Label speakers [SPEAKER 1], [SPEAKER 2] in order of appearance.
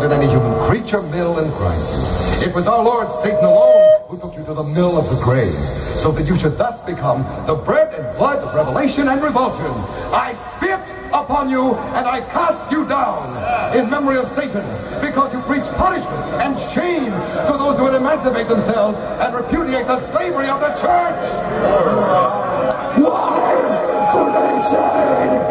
[SPEAKER 1] did any human creature mill and grind you. It was our Lord Satan alone who took you to the mill of the grave, so that you should thus become the bread and blood of revelation and revulsion. I spit upon you and I cast you down in memory of Satan, because you preach punishment and shame to those who would emancipate themselves and repudiate the slavery of the church.
[SPEAKER 2] Why do they say